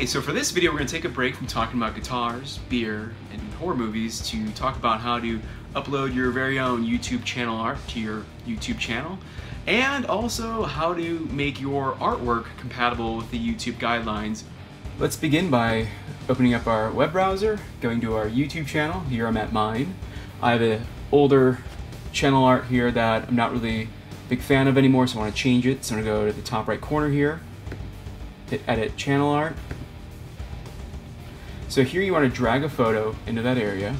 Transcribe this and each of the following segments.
Hey, so for this video we're going to take a break from talking about guitars, beer, and horror movies to talk about how to upload your very own YouTube channel art to your YouTube channel and also how to make your artwork compatible with the YouTube guidelines. Let's begin by opening up our web browser, going to our YouTube channel. Here I'm at mine. I have an older channel art here that I'm not really a big fan of anymore, so I want to change it. So I'm going to go to the top right corner here, hit edit channel art, so here you want to drag a photo into that area.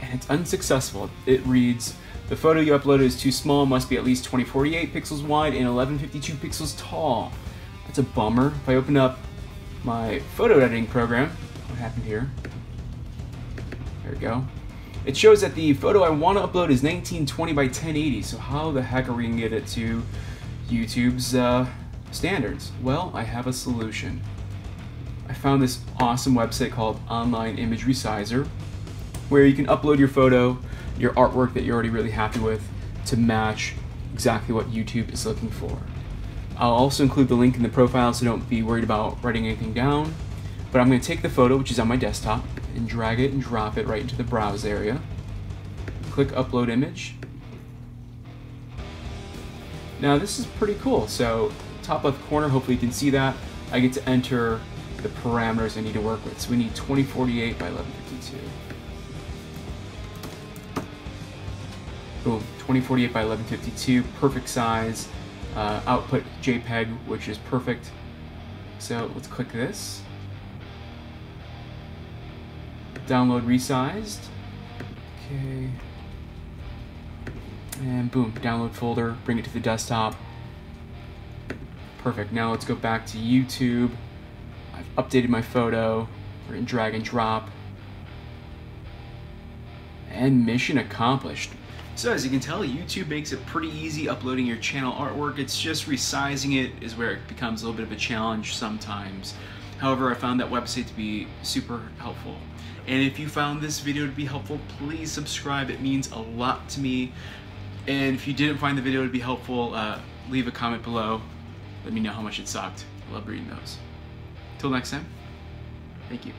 And it's unsuccessful. It reads, the photo you uploaded is too small, must be at least 2048 pixels wide and 1152 pixels tall. That's a bummer. If I open up my photo editing program, what happened here? There we go. It shows that the photo I want to upload is 1920 by 1080, so how the heck are we going to get it to YouTube's uh, Standards. Well, I have a solution. I found this awesome website called Online Image Resizer where you can upload your photo, your artwork that you're already really happy with to match exactly what YouTube is looking for. I'll also include the link in the profile so don't be worried about writing anything down. But I'm going to take the photo, which is on my desktop, and drag it and drop it right into the browse area. Click Upload Image. Now this is pretty cool. So top left corner, hopefully you can see that, I get to enter the parameters I need to work with. So we need 2048 by 1152. Boom, 2048 by 1152, perfect size. Uh, output JPEG, which is perfect. So let's click this. Download resized. Okay. And boom, download folder, bring it to the desktop. Perfect, now let's go back to YouTube. I've updated my photo. We're in drag and drop. And mission accomplished. So as you can tell, YouTube makes it pretty easy uploading your channel artwork. It's just resizing it is where it becomes a little bit of a challenge sometimes. However, I found that website to be super helpful. And if you found this video to be helpful, please subscribe. It means a lot to me. And if you didn't find the video to be helpful, uh, leave a comment below. Let me know how much it sucked. I love reading those. Till next time, thank you.